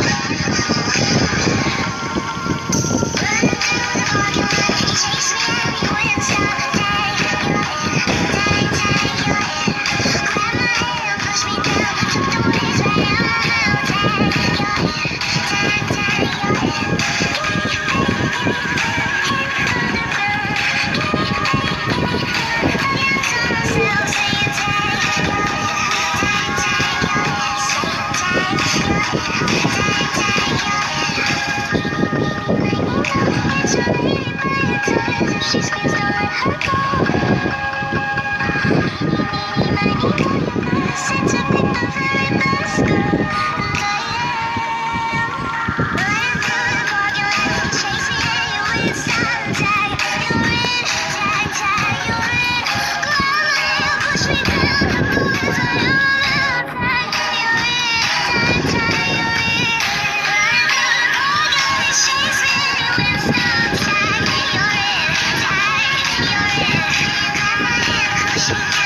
Yes. you. Peace.